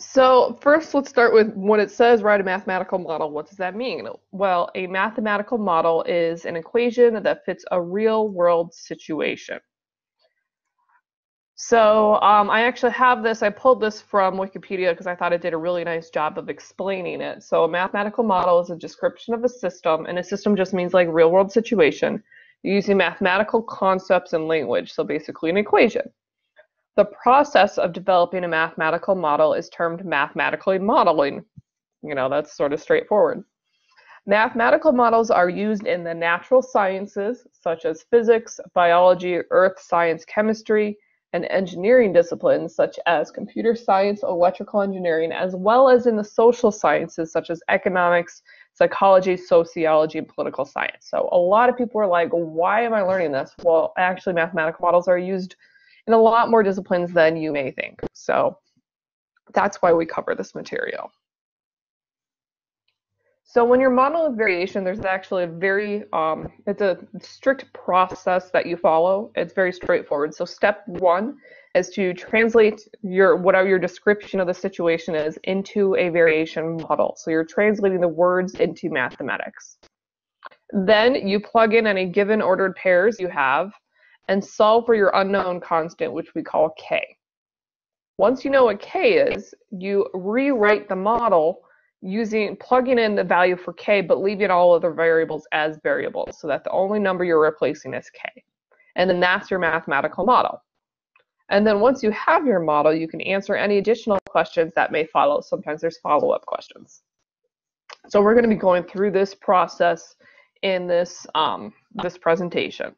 So first, let's start with when it says write a mathematical model, what does that mean? Well, a mathematical model is an equation that fits a real world situation. So um, I actually have this, I pulled this from Wikipedia because I thought it did a really nice job of explaining it. So a mathematical model is a description of a system, and a system just means like real world situation using mathematical concepts and language, so basically an equation. The process of developing a mathematical model is termed mathematically modeling. You know, that's sort of straightforward. Mathematical models are used in the natural sciences, such as physics, biology, earth science, chemistry, and engineering disciplines, such as computer science, electrical engineering, as well as in the social sciences, such as economics, psychology, sociology, and political science. So a lot of people are like, why am I learning this? Well, actually, mathematical models are used in a lot more disciplines than you may think. So that's why we cover this material. So when you're modeling variation, there's actually a very, um, it's a strict process that you follow. It's very straightforward. So step one is to translate your whatever your description of the situation is into a variation model. So you're translating the words into mathematics. Then you plug in any given ordered pairs you have and solve for your unknown constant, which we call k. Once you know what k is, you rewrite the model using plugging in the value for k, but leaving all other variables as variables, so that the only number you're replacing is k. And then that's your mathematical model. And then once you have your model, you can answer any additional questions that may follow. Sometimes there's follow-up questions. So we're going to be going through this process in this um, this presentation.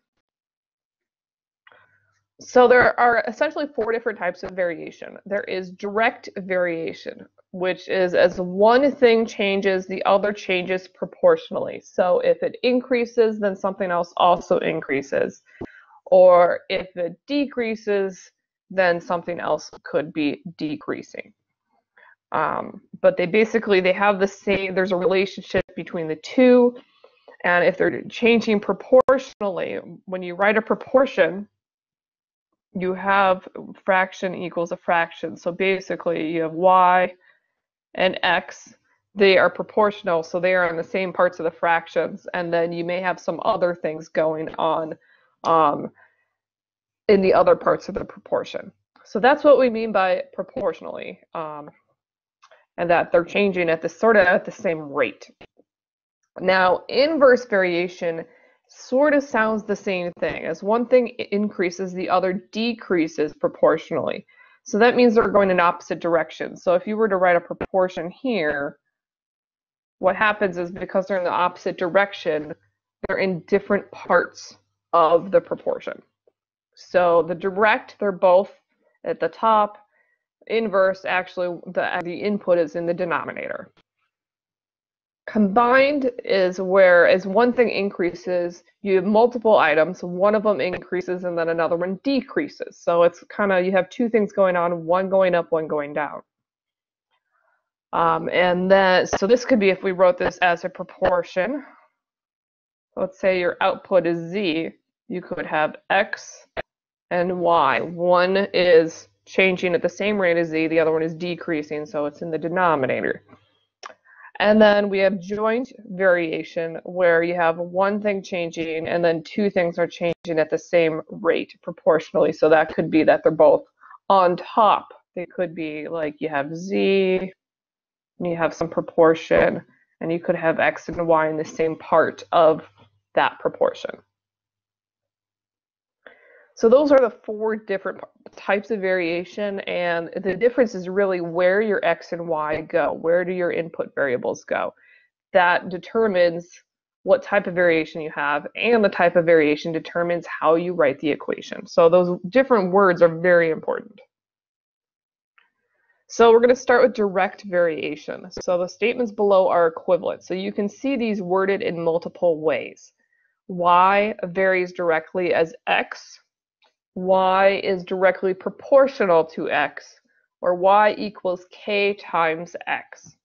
So there are essentially four different types of variation. There is direct variation, which is as one thing changes, the other changes proportionally. So if it increases, then something else also increases. Or if it decreases, then something else could be decreasing. Um, but they basically, they have the same, there's a relationship between the two. And if they're changing proportionally, when you write a proportion, you have fraction equals a fraction. So basically you have y and x. They are proportional, so they are in the same parts of the fractions. And then you may have some other things going on um, in the other parts of the proportion. So that's what we mean by proportionally, um, and that they're changing at the sort of at the same rate. Now, inverse variation sort of sounds the same thing. As one thing increases, the other decreases proportionally. So that means they're going in opposite directions. So if you were to write a proportion here, what happens is because they're in the opposite direction, they're in different parts of the proportion. So the direct, they're both at the top. Inverse, actually, the, the input is in the denominator. Combined is where as one thing increases, you have multiple items. One of them increases and then another one decreases. So it's kind of, you have two things going on, one going up, one going down. Um, and then, so this could be if we wrote this as a proportion. Let's say your output is Z. You could have X and Y. One is changing at the same rate as Z, the other one is decreasing, so it's in the denominator. And then we have joint variation where you have one thing changing and then two things are changing at the same rate proportionally. So that could be that they're both on top. They could be like you have Z and you have some proportion and you could have X and Y in the same part of that proportion. So those are the four different types of variation and the difference is really where your X and Y go. Where do your input variables go? That determines what type of variation you have and the type of variation determines how you write the equation. So those different words are very important. So we're going to start with direct variation. So the statements below are equivalent. So you can see these worded in multiple ways. Y varies directly as X y is directly proportional to x, or y equals k times x.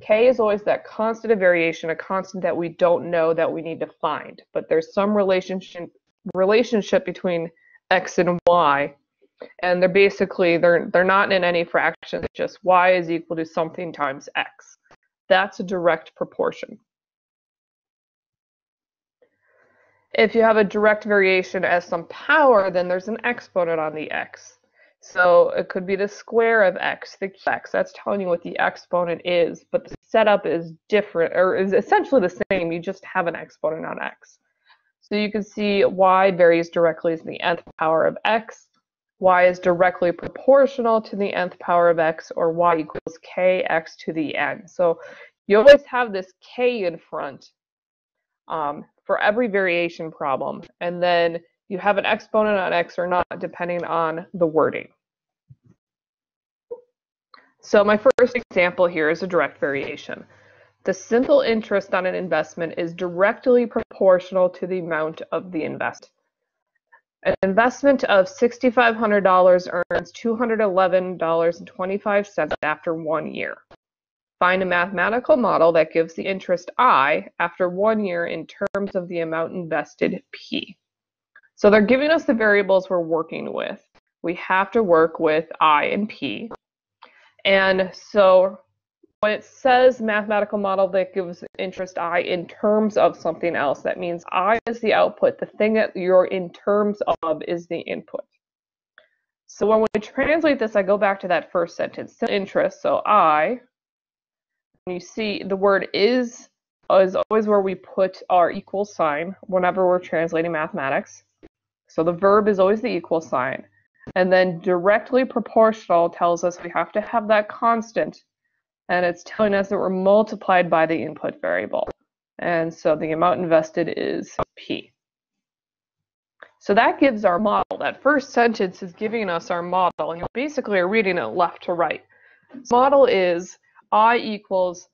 k is always that constant of variation, a constant that we don't know that we need to find, but there's some relationship relationship between x and y and they're basically they're they're not in any fractions. Just y is equal to something times x. That's a direct proportion. If you have a direct variation as some power, then there's an exponent on the x. So it could be the square of x, the x. That's telling you what the exponent is, but the setup is different, or is essentially the same. You just have an exponent on x. So you can see y varies directly as the nth power of x. y is directly proportional to the nth power of x, or y equals kx to the n. So you always have this k in front um, for every variation problem. And then you have an exponent on x or not, depending on the wording. So my first example here is a direct variation. The simple interest on an investment is directly proportional to the amount of the invest. An investment of $6,500 earns $211.25 after one year. Find a mathematical model that gives the interest I after one year in terms of the amount invested P. So they're giving us the variables we're working with. We have to work with I and P. And so when it says mathematical model that gives interest I in terms of something else, that means I is the output. The thing that you're in terms of is the input. So when we translate this, I go back to that first sentence, interest. So I, you see the word is is always where we put our equal sign whenever we're translating mathematics. So the verb is always the equal sign. And then directly proportional tells us we have to have that constant. And it's telling us that we're multiplied by the input variable. And so the amount invested is P. So that gives our model. That first sentence is giving us our model. You basically are reading it left to right. Model is I equals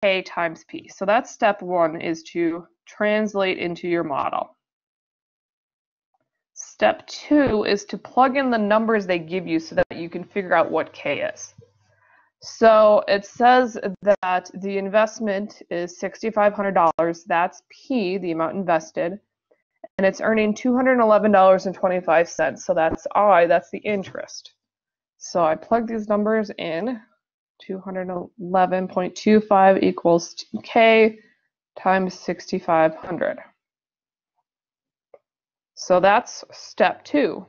K times P. So that's step one is to translate into your model. Step two is to plug in the numbers they give you so that you can figure out what K is. So it says that the investment is $6,500. That's P, the amount invested. And it's earning $211.25. So that's I, that's the interest. So I plug these numbers in. 211.25 equals K times 6,500. So that's step two.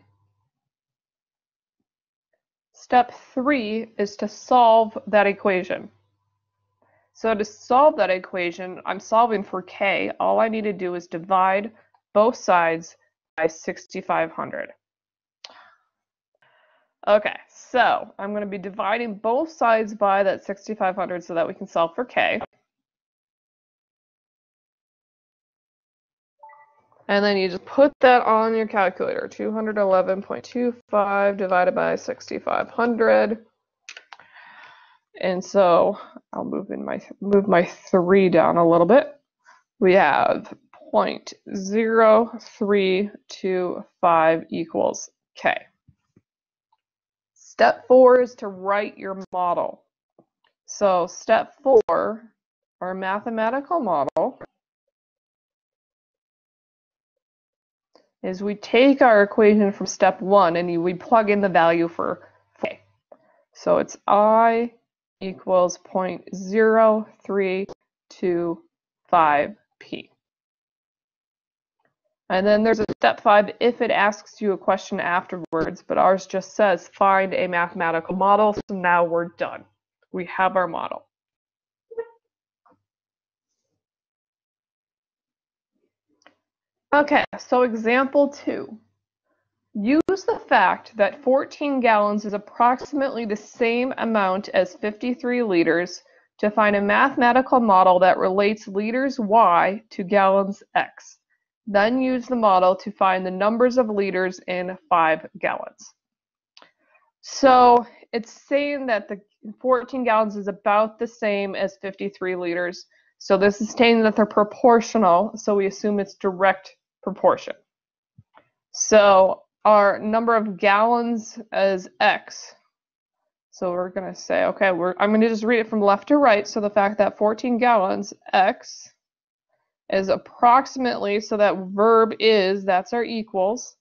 Step three is to solve that equation. So to solve that equation, I'm solving for k. All I need to do is divide both sides by 6,500. Okay, so I'm going to be dividing both sides by that 6,500 so that we can solve for k. And then you just put that on your calculator. 211.25 divided by 6,500. And so I'll move in my move my three down a little bit. We have 0.0325 equals K. Step four is to write your model. So step four, our mathematical model is we take our equation from step one and we plug in the value for k. So it's i equals 0.0325p. And then there's a step five if it asks you a question afterwards, but ours just says find a mathematical model. So now we're done. We have our model. Okay, so example two. Use the fact that 14 gallons is approximately the same amount as 53 liters to find a mathematical model that relates liters Y to gallons X. Then use the model to find the numbers of liters in 5 gallons. So it's saying that the 14 gallons is about the same as 53 liters. So this is saying that they're proportional, so we assume it's direct proportion. So our number of gallons is X. So we're going to say, okay, we're, I'm going to just read it from left to right. So the fact that 14 gallons, X, is approximately, so that verb is, that's our equals.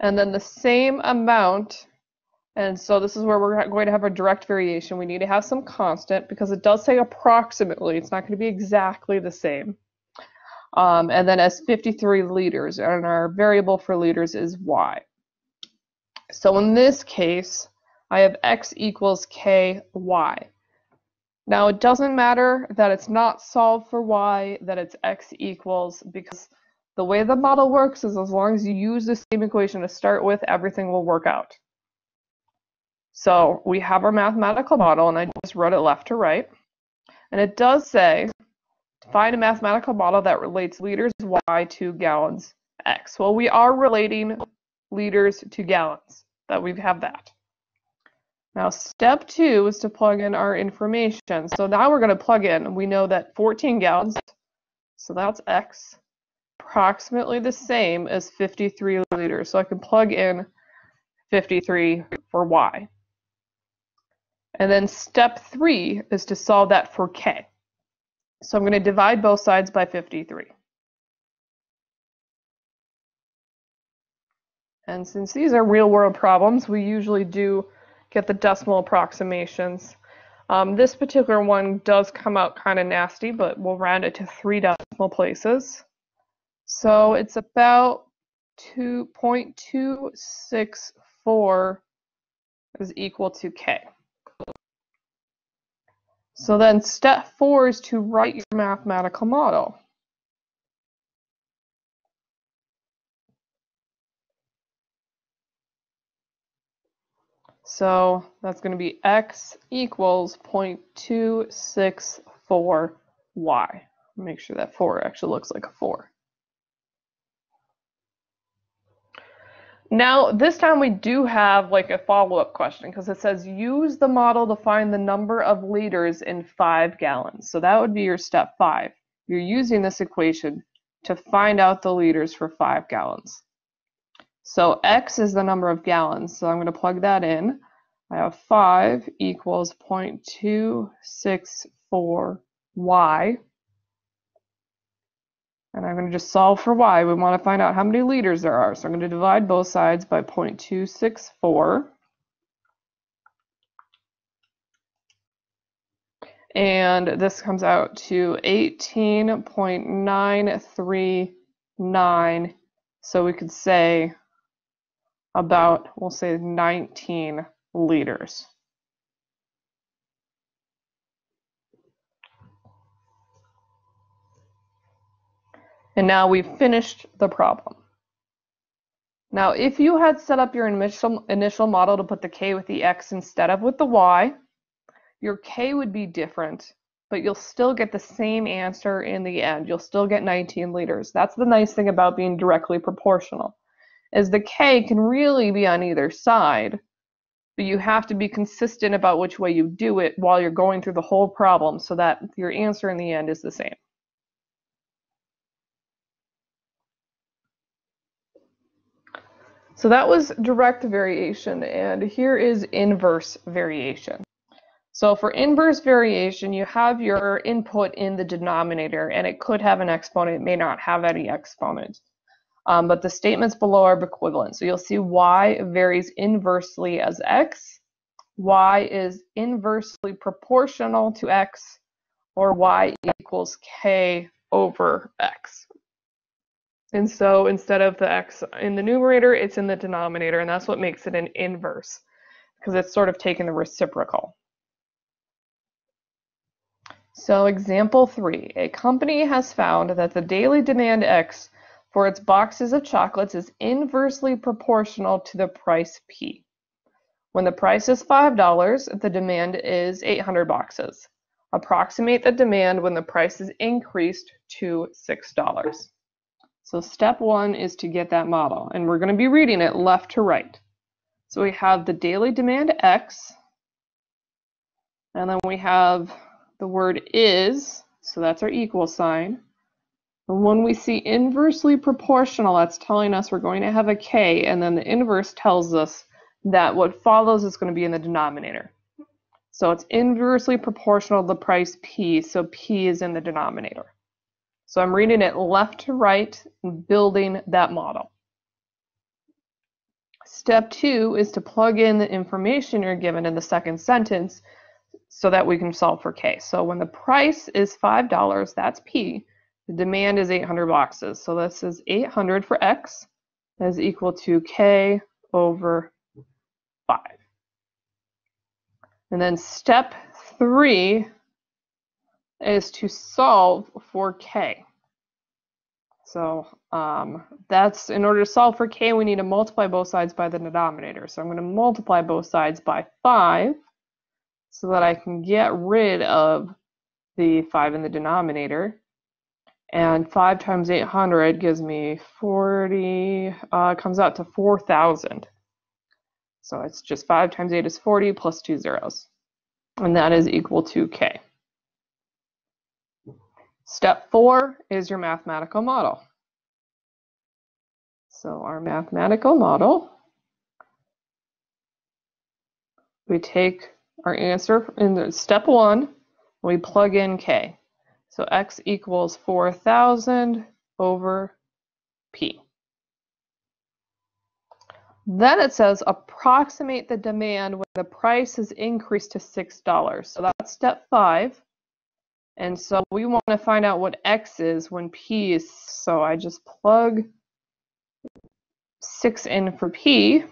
and then the same amount and so this is where we're going to have a direct variation. We need to have some constant because it does say approximately. It's not going to be exactly the same. Um, and then as 53 liters, and our variable for liters is y. So in this case, I have x equals ky. Now it doesn't matter that it's not solved for y, that it's x equals, because the way the model works is as long as you use the same equation to start with, everything will work out. So we have our mathematical model, and I just wrote it left to right. And it does say, find a mathematical model that relates liters Y to gallons X. Well, we are relating liters to gallons, that we have that. Now, step two is to plug in our information. So now we're going to plug in, we know that 14 gallons, so that's X, approximately the same as 53 liters. So I can plug in 53 for Y. And then step three is to solve that for k. So I'm going to divide both sides by 53. And since these are real world problems, we usually do get the decimal approximations. Um, this particular one does come out kind of nasty, but we'll round it to three decimal places. So it's about 2.264 is equal to k. So then step four is to write your mathematical model. So that's going to be x equals 0.264y. Make sure that 4 actually looks like a 4. Now, this time we do have like a follow-up question because it says use the model to find the number of liters in five gallons. So that would be your step five. You're using this equation to find out the liters for five gallons. So X is the number of gallons. So I'm going to plug that in. I have 5 equals 0.264y. And I'm going to just solve for y. We want to find out how many liters there are. So I'm going to divide both sides by 0.264. And this comes out to 18.939. So we could say about, we'll say 19 liters. And now we've finished the problem. Now, if you had set up your initial, initial model to put the k with the x instead of with the y, your k would be different, but you'll still get the same answer in the end. You'll still get 19 liters. That's the nice thing about being directly proportional, is the k can really be on either side, but you have to be consistent about which way you do it while you're going through the whole problem so that your answer in the end is the same. So that was direct variation, and here is inverse variation. So for inverse variation, you have your input in the denominator, and it could have an exponent, it may not have any exponent. Um, but the statements below are equivalent. So you'll see y varies inversely as x, y is inversely proportional to x, or y equals k over x. And so instead of the x in the numerator, it's in the denominator, and that's what makes it an inverse, because it's sort of taking the reciprocal. So example three, a company has found that the daily demand X for its boxes of chocolates is inversely proportional to the price P. When the price is $5, the demand is 800 boxes. Approximate the demand when the price is increased to $6. So step one is to get that model, and we're going to be reading it left to right. So we have the daily demand X, and then we have the word is, so that's our equal sign. When we see inversely proportional, that's telling us we're going to have a K, and then the inverse tells us that what follows is going to be in the denominator. So it's inversely proportional to the price P, so P is in the denominator. So I'm reading it left to right building that model. Step two is to plug in the information you're given in the second sentence so that we can solve for K. So when the price is $5, that's P. The demand is 800 boxes. So this is 800 for X is equal to K over 5. And then step three is to solve for K. So um, that's in order to solve for k, we need to multiply both sides by the denominator. So I'm going to multiply both sides by 5 so that I can get rid of the 5 in the denominator. And 5 times 800 gives me 40, uh, comes out to 4,000. So it's just 5 times 8 is 40 plus two zeros. And that is equal to k. Step four is your mathematical model. So our mathematical model, we take our answer in step one, we plug in k. So x equals 4,000 over p. Then it says approximate the demand when the price is increased to $6. So that's step five. And so we want to find out what x is when p is, so I just plug 6 in for p,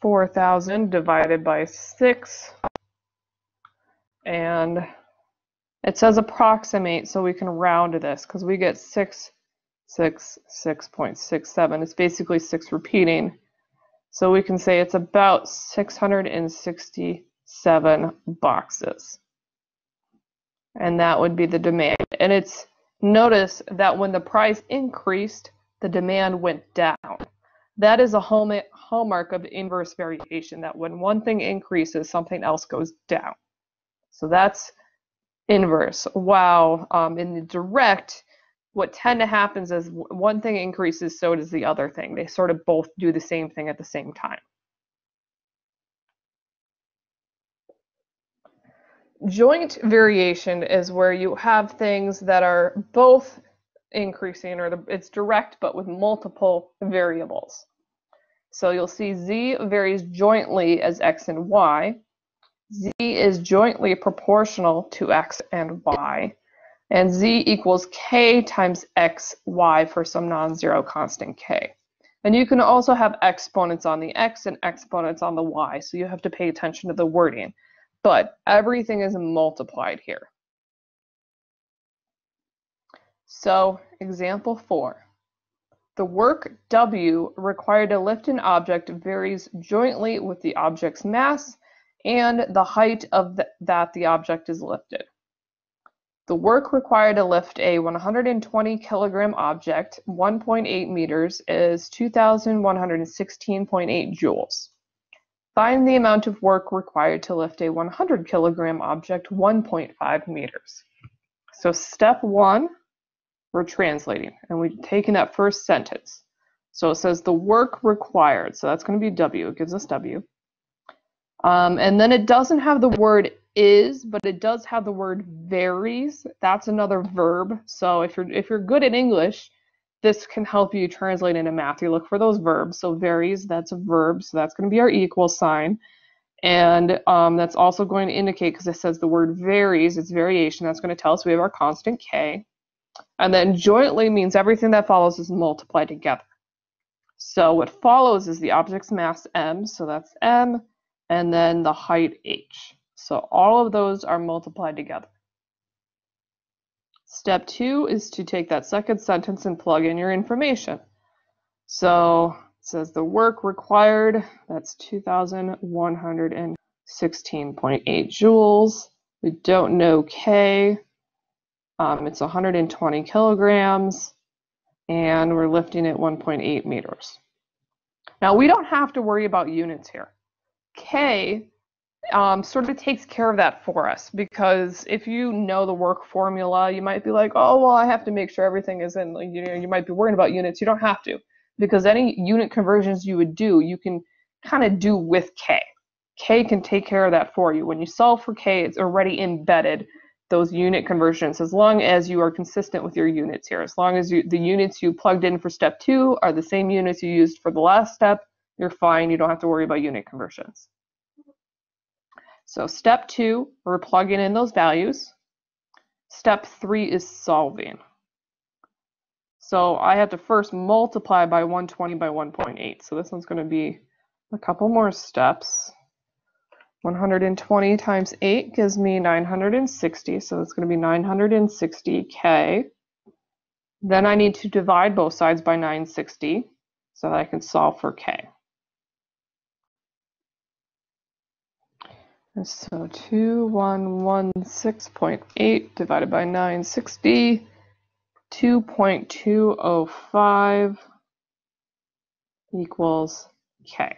4,000 divided by 6, and it says approximate, so we can round this, because we get 6, 6, 6.67. It's basically 6 repeating. So we can say it's about 667 boxes and that would be the demand. And it's notice that when the price increased, the demand went down. That is a hallmark of inverse variation, that when one thing increases, something else goes down. So that's inverse. Wow, um, in the direct, what tend to happens is one thing increases, so does the other thing. They sort of both do the same thing at the same time. Joint variation is where you have things that are both increasing or the, it's direct but with multiple variables. So you'll see z varies jointly as x and y. z is jointly proportional to x and y. And z equals k times x, y for some non-zero constant k. And you can also have exponents on the x and exponents on the y, so you have to pay attention to the wording but everything is multiplied here. So, example 4. The work W required to lift an object varies jointly with the object's mass and the height of the, that the object is lifted. The work required to lift a 120 kilogram object 1.8 meters is 2,116.8 joules. Find the amount of work required to lift a 100 kilogram object 1.5 meters. So step one, we're translating and we've taken that first sentence. So it says the work required. So that's going to be W. It gives us W. Um, and then it doesn't have the word is, but it does have the word varies. That's another verb. So if you're if you're good at English, this can help you translate into math. You look for those verbs. So varies, that's a verb. So that's going to be our equal sign. And um, that's also going to indicate, because it says the word varies, it's variation. That's going to tell us we have our constant k. And then jointly means everything that follows is multiplied together. So what follows is the object's mass m, so that's m, and then the height h. So all of those are multiplied together. Step two is to take that second sentence and plug in your information. So it says the work required, that's 2,116.8 joules. We don't know K. Um, it's 120 kilograms, and we're lifting it 1.8 meters. Now, we don't have to worry about units here. K um, sort of takes care of that for us because if you know the work formula, you might be like, oh, well, I have to make sure everything is in, you know, you might be worrying about units. You don't have to because any unit conversions you would do, you can kind of do with K. K can take care of that for you. When you solve for K, it's already embedded those unit conversions as long as you are consistent with your units here. As long as you, the units you plugged in for step two are the same units you used for the last step, you're fine. You don't have to worry about unit conversions. So step two, we're plugging in those values. Step three is solving. So I have to first multiply by 120 by 1.8. So this one's going to be a couple more steps. 120 times 8 gives me 960, so it's going to be 960k. Then I need to divide both sides by 960 so that I can solve for k. so 2116.8 divided by 960, 2.205 equals k.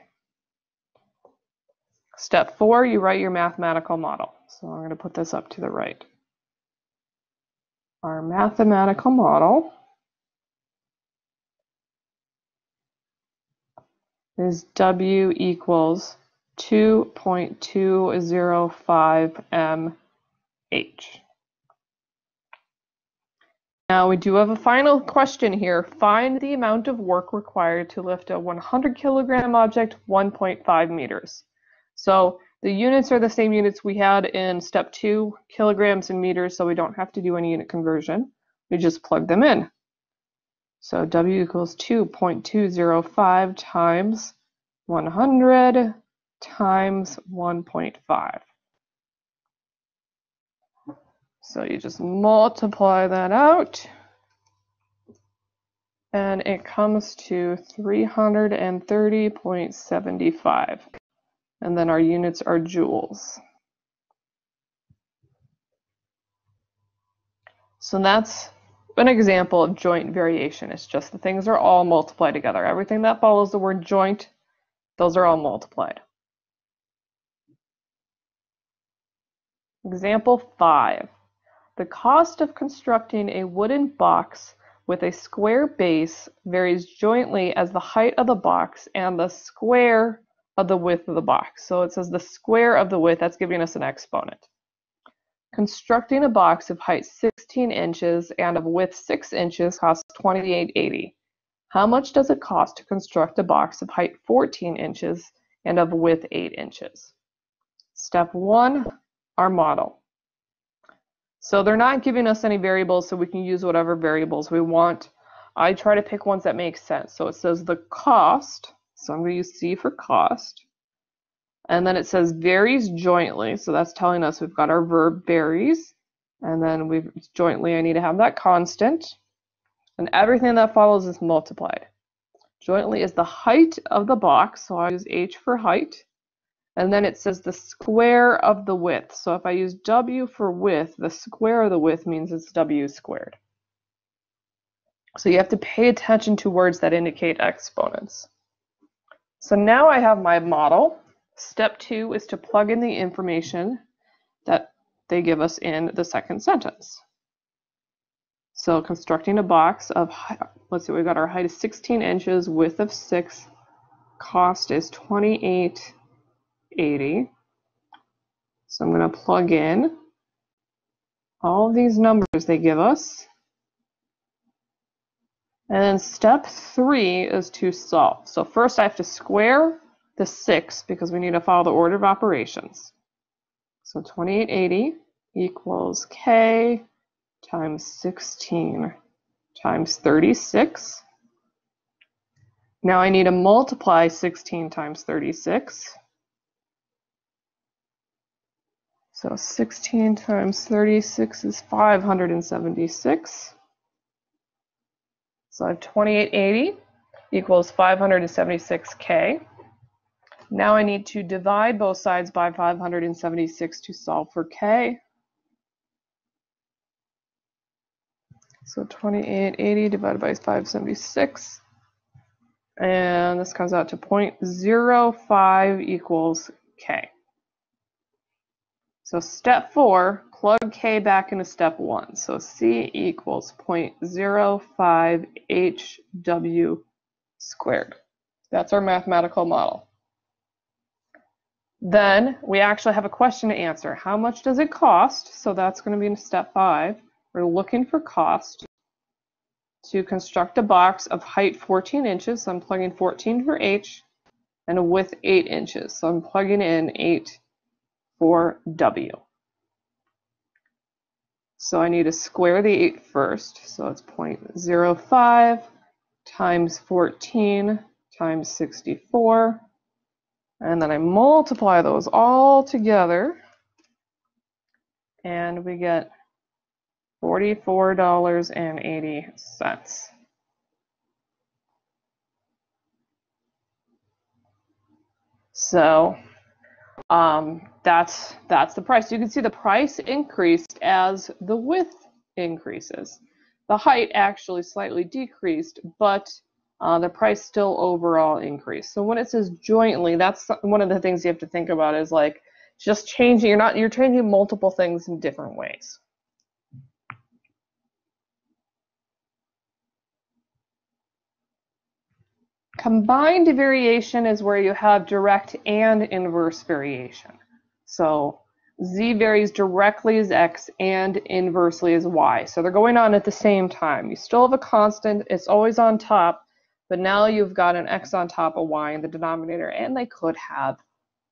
Step four, you write your mathematical model. So I'm going to put this up to the right. Our mathematical model is W equals 2.205 mH. Now we do have a final question here. Find the amount of work required to lift a 100 kilogram object 1.5 meters. So the units are the same units we had in step two, kilograms and meters, so we don't have to do any unit conversion. We just plug them in. So W equals 2.205 times 100 times 1.5. So you just multiply that out and it comes to 330.75 and then our units are joules. So that's an example of joint variation. It's just the things are all multiplied together. Everything that follows the word joint, those are all multiplied. Example 5. The cost of constructing a wooden box with a square base varies jointly as the height of the box and the square of the width of the box. So it says the square of the width, that's giving us an exponent. Constructing a box of height 16 inches and of width 6 inches costs 28.80. How much does it cost to construct a box of height 14 inches and of width 8 inches? Step 1, our model. So they're not giving us any variables, so we can use whatever variables we want. I try to pick ones that make sense. So it says the cost so I'm going to use C for cost. And then it says varies jointly. So that's telling us we've got our verb varies. And then we've jointly, I need to have that constant. And everything that follows is multiplied. Jointly is the height of the box. So I use H for height. And then it says the square of the width. So if I use W for width, the square of the width means it's W squared. So you have to pay attention to words that indicate exponents. So now I have my model. Step two is to plug in the information that they give us in the second sentence. So constructing a box of, let's see, we've got our height is 16 inches, width of 6, cost is 28.80. So I'm going to plug in all these numbers they give us. And then step three is to solve. So first I have to square the 6 because we need to follow the order of operations. So 2880 equals k times 16 times 36. Now I need to multiply 16 times 36. So 16 times 36 is 576. So I have 2880 equals 576k. Now I need to divide both sides by 576 to solve for k. So 2880 divided by 576. And this comes out to 0.05 equals k. So step four, plug K back into step one. So C equals 0.05 HW squared. That's our mathematical model. Then we actually have a question to answer. How much does it cost? So that's going to be in step five. We're looking for cost to construct a box of height 14 inches. So I'm plugging 14 for H and a width 8 inches. So I'm plugging in 8 for W. So I need to square the 8 first. So it's 0.05 times 14 times 64. And then I multiply those all together. And we get $44.80. So um, that's that's the price. You can see the price increased as the width increases. The height actually slightly decreased, but uh, the price still overall increased. So when it says jointly, that's one of the things you have to think about is like just changing. You're not you're changing multiple things in different ways. Combined variation is where you have direct and inverse variation. So z varies directly as x and inversely as y. So they're going on at the same time. You still have a constant, it's always on top, but now you've got an x on top of y in the denominator, and they could have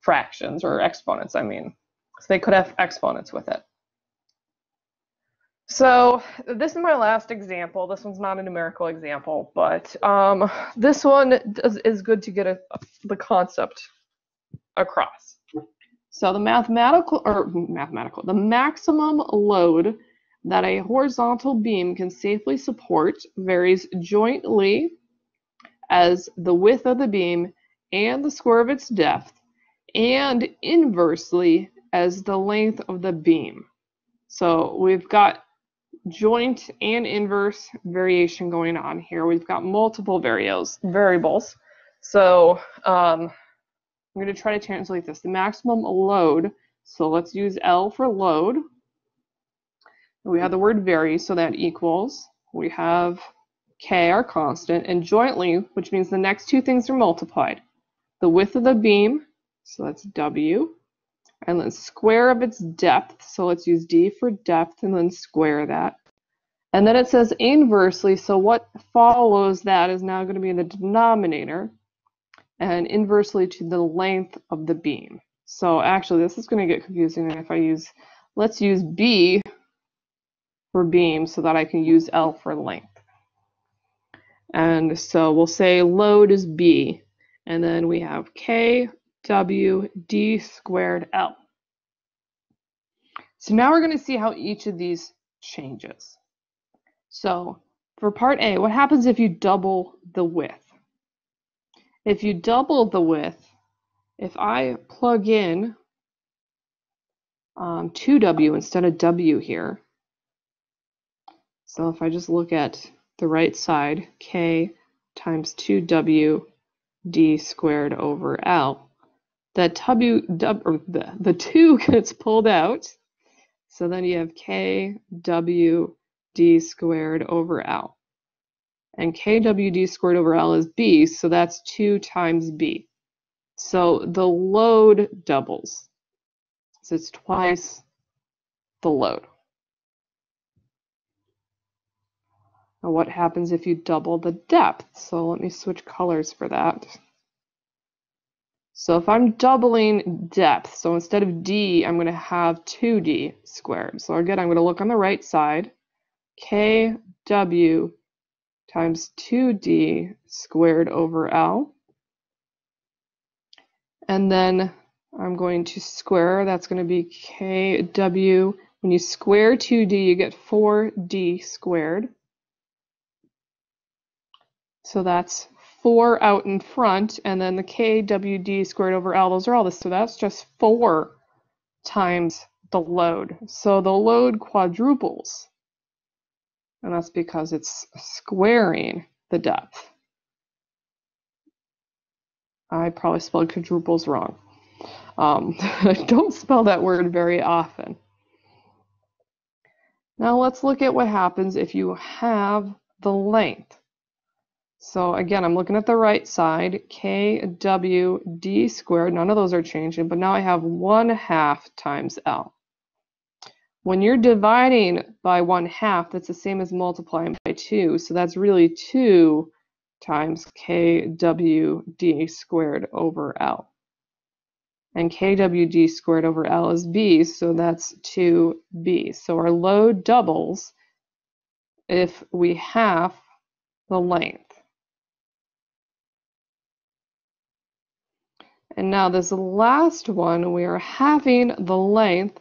fractions or exponents, I mean. So they could have exponents with it. So this is my last example. This one's not a numerical example, but um, this one does, is good to get a, the concept across. So the mathematical, or mathematical, the maximum load that a horizontal beam can safely support varies jointly as the width of the beam and the square of its depth, and inversely as the length of the beam. So we've got joint and inverse variation going on here. We've got multiple variables. variables. So um, I'm going to try to translate this. The maximum load, so let's use L for load. We have the word vary, so that equals, we have K, our constant, and jointly, which means the next two things are multiplied. The width of the beam, so that's W, and then square of its depth. So let's use D for depth and then square that. And then it says inversely, so what follows that is now going to be in the denominator and inversely to the length of the beam. So actually this is going to get confusing if I use, let's use B for beam so that I can use L for length. And so we'll say load is B, and then we have K D squared L. So now we're going to see how each of these changes. So for part A, what happens if you double the width? If you double the width, if I plug in um, 2W instead of W here, so if I just look at the right side, K times 2W D squared over L, that w, w the, the 2 gets pulled out. So then you have k w d squared over L. And kwd squared over L is B, so that's 2 times B. So the load doubles. So it's twice the load. Now what happens if you double the depth? So let me switch colors for that. So if I'm doubling depth, so instead of d, I'm going to have 2d squared. So again, I'm going to look on the right side. kw times 2d squared over L. And then I'm going to square, that's going to be kw. When you square 2d, you get 4d squared. So that's 4 out in front, and then the kwd squared over L, those are all this. So that's just 4 times the load. So the load quadruples. And that's because it's squaring the depth. I probably spelled quadruples wrong. Um, I don't spell that word very often. Now let's look at what happens if you halve the length. So again, I'm looking at the right side, kwd squared, none of those are changing, but now I have 1 half times L. When you're dividing by 1 half, that's the same as multiplying by 2, so that's really 2 times kwd squared over L. And kwd squared over L is B, so that's 2B. So our load doubles if we half the length. And now this last one, we are halving the length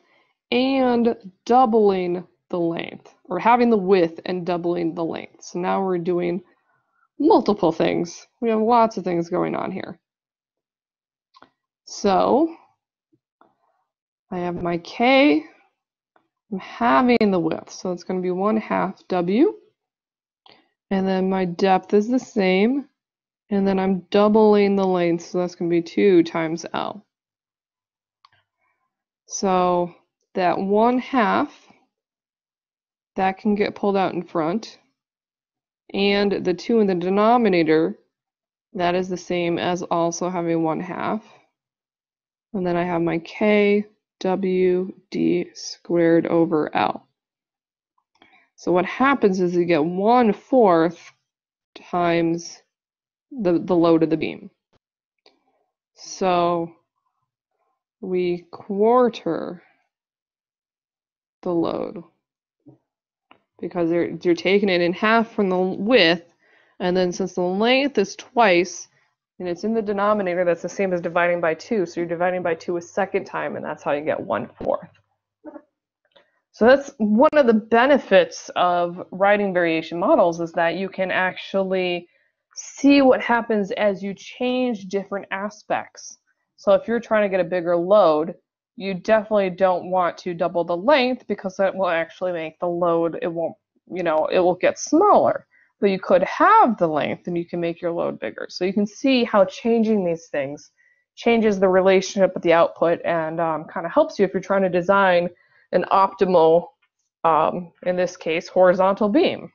and doubling the length, or halving the width and doubling the length. So now we're doing multiple things. We have lots of things going on here. So I have my K, I'm halving the width, so it's going to be 1 half W. And then my depth is the same, and then I'm doubling the length, so that's going to be 2 times L. So that 1 half, that can get pulled out in front. And the 2 in the denominator, that is the same as also halving 1 half. And then I have my k w d squared over L. So what happens is you get 1 fourth times the, the load of the beam. So we quarter the load because you're, taking it in half from the width and then since the length is twice and it's in the denominator that's the same as dividing by 2 so you're dividing by 2 a second time and that's how you get 1 fourth. So that's one of the benefits of writing variation models is that you can actually see what happens as you change different aspects. So if you're trying to get a bigger load, you definitely don't want to double the length because that will actually make the load, it won't, you know, it will get smaller. But you could halve the length and you can make your load bigger. So you can see how changing these things changes the relationship with the output and um, kind of helps you if you're trying to design an optimal, um, in this case, horizontal beam.